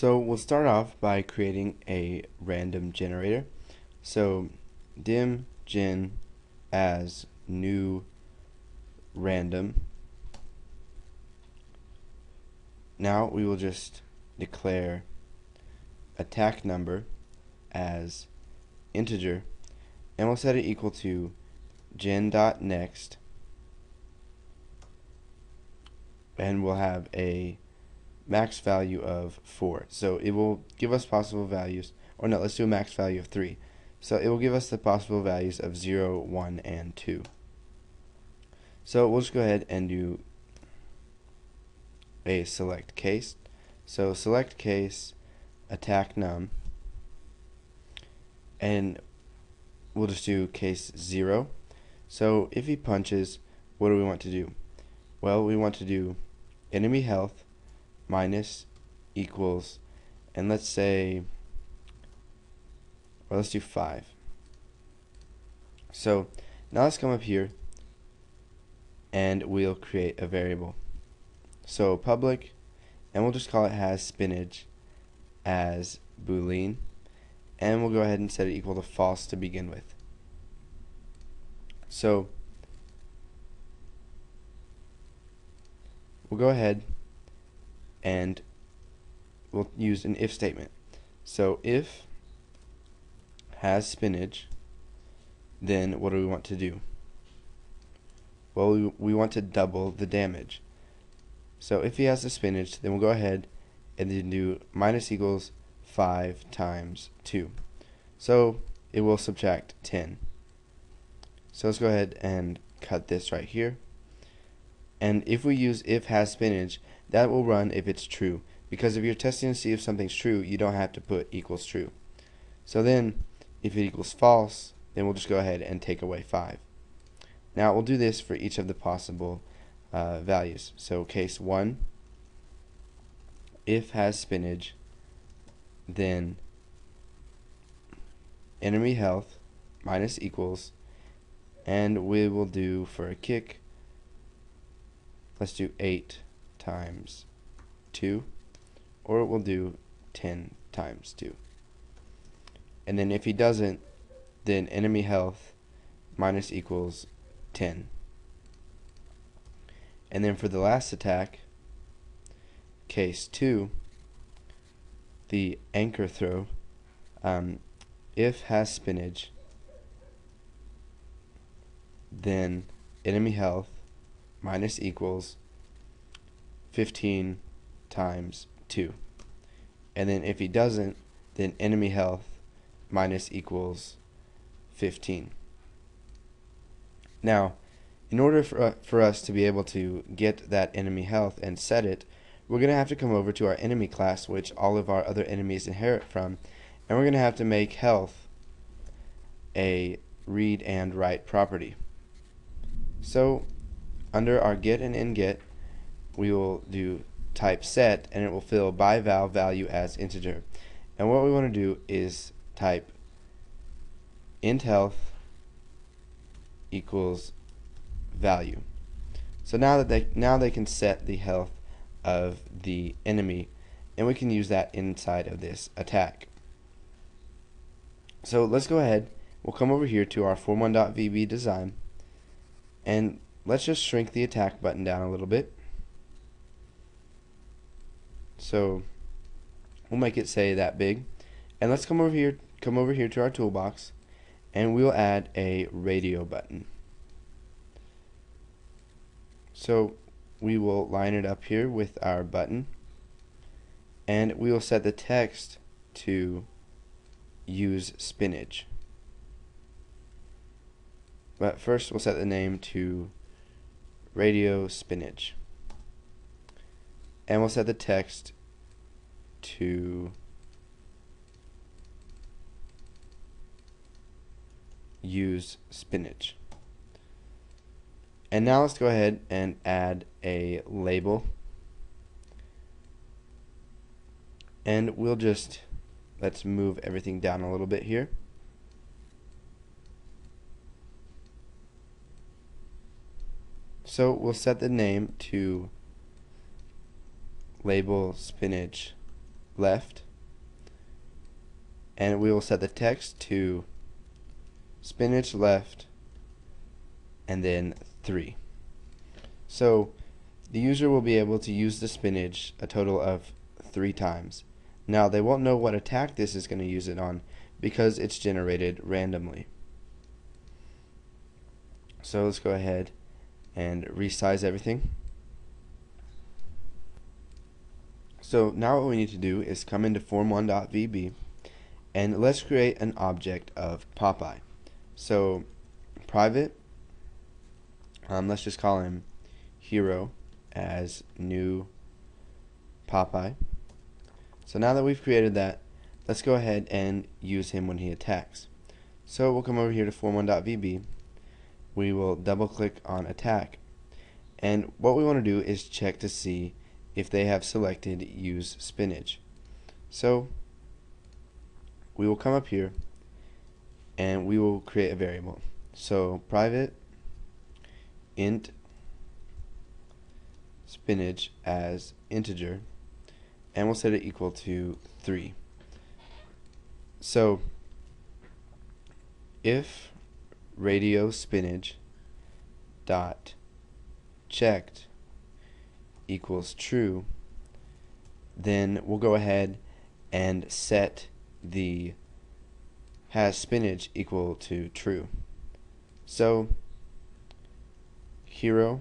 So we'll start off by creating a random generator. So dim gen as new random. Now we will just declare attack number as integer and we'll set it equal to gen.next and we'll have a max value of 4. So it will give us possible values, or no, let's do a max value of 3. So it will give us the possible values of 0, 1, and 2. So we'll just go ahead and do a select case. So select case attack num and we'll just do case 0. So if he punches, what do we want to do? Well, we want to do enemy health minus equals, and let's say, or let's do 5. So now let's come up here and we'll create a variable. So public, and we'll just call it has spinach as boolean, and we'll go ahead and set it equal to false to begin with. So we'll go ahead and we'll use an if statement. So if has spinach, then what do we want to do? Well, we, we want to double the damage. So if he has the spinach, then we'll go ahead and then do minus equals 5 times 2. So it will subtract 10. So let's go ahead and cut this right here. And if we use if has spinach, that will run if it's true. Because if you're testing to see if something's true, you don't have to put equals true. So then, if it equals false, then we'll just go ahead and take away 5. Now we'll do this for each of the possible uh, values. So case 1, if has spinach, then enemy health minus equals, and we will do for a kick, let's do 8 times 2 or it will do 10 times 2 and then if he doesn't then enemy health minus equals 10 and then for the last attack case 2 the anchor throw um, if has spinach then enemy health minus equals 15 times 2. And then if he doesn't, then enemy health minus equals 15. Now, in order for, uh, for us to be able to get that enemy health and set it, we're going to have to come over to our enemy class, which all of our other enemies inherit from, and we're going to have to make health a read and write property. So, under our get and end get, we will do type set and it will fill by val value as integer. And what we want to do is type int health equals value. So now that they now they can set the health of the enemy and we can use that inside of this attack. So let's go ahead. We'll come over here to our form1.vb design and let's just shrink the attack button down a little bit. So we'll make it say that big. And let's come over here come over here to our toolbox and we'll add a radio button. So we will line it up here with our button and we will set the text to use spinach. But first we'll set the name to radio spinach and we'll set the text to use spinach. And now let's go ahead and add a label. And we'll just, let's move everything down a little bit here. So we'll set the name to label spinach left and we will set the text to spinach left and then 3. So the user will be able to use the spinach a total of 3 times. Now they won't know what attack this is going to use it on because it's generated randomly. So let's go ahead and resize everything. So now what we need to do is come into form1.vb and let's create an object of Popeye. So private, um, let's just call him hero as new Popeye. So now that we've created that, let's go ahead and use him when he attacks. So we'll come over here to form1.vb. We will double click on attack. And what we want to do is check to see if they have selected use spinach. So we will come up here and we will create a variable. So private int spinach as integer and we'll set it equal to 3. So if radio spinach dot checked equals true then we'll go ahead and set the has spinach equal to true. So hero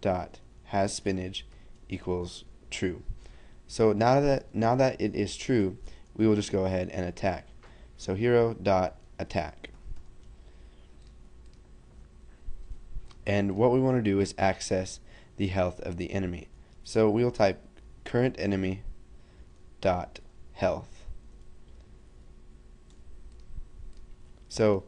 dot has spinach equals true. So now that now that it is true, we will just go ahead and attack. So hero dot attack. And what we want to do is access the health of the enemy. So we'll type current enemy dot health. So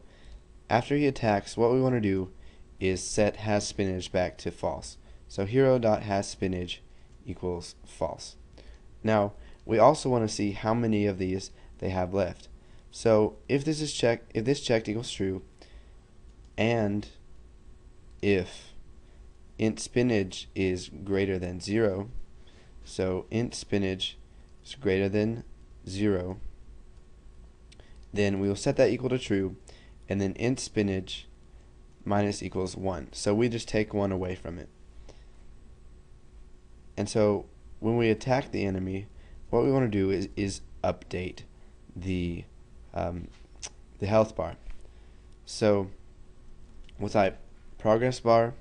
after he attacks, what we want to do is set has spinach back to false. So hero dot has spinach equals false. Now we also want to see how many of these they have left. So if this is checked, if this checked equals true, and if int spinach is greater than zero, so int spinach is greater than zero, then we will set that equal to true, and then int spinach minus equals 1. So we just take 1 away from it. And so when we attack the enemy, what we want to do is, is update the, um, the health bar. So we'll type progress bar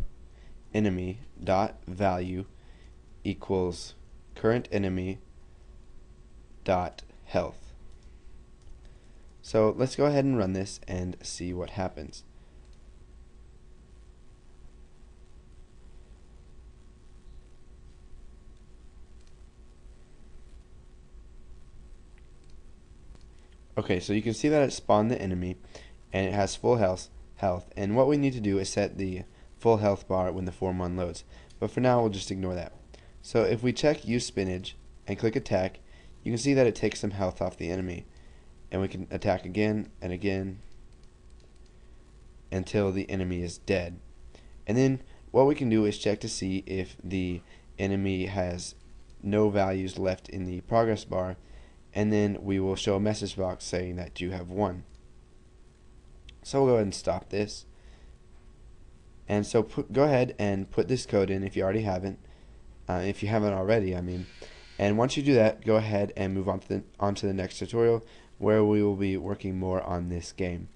enemy dot value equals current enemy dot health. So let's go ahead and run this and see what happens. Okay, so you can see that it spawned the enemy and it has full health health and what we need to do is set the full health bar when the form one loads. But for now we'll just ignore that. So if we check use spinach and click attack, you can see that it takes some health off the enemy and we can attack again and again until the enemy is dead. And then what we can do is check to see if the enemy has no values left in the progress bar and then we will show a message box saying that you have won. So we'll go ahead and stop this. And so put, go ahead and put this code in if you already haven't. Uh, if you haven't already, I mean. And once you do that, go ahead and move on to the, on to the next tutorial where we will be working more on this game.